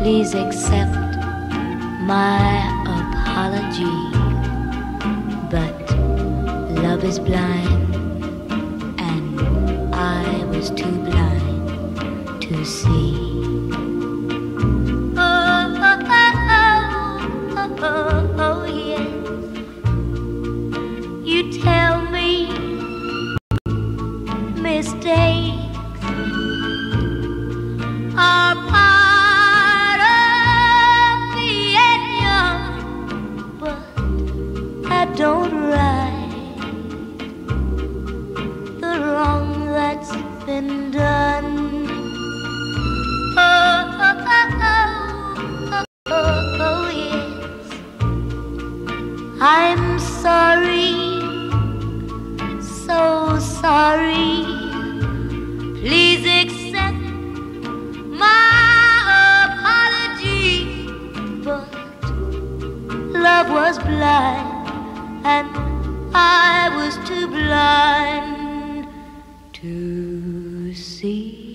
Please accept my apology. But love is blind, and I was too blind to see. Oh, oh, oh, oh don't right the wrong that's been done. Oh, oh, oh, oh, oh, oh, oh, yes. I'm sorry, so sorry. Please accept my apology, but love was blind, to see.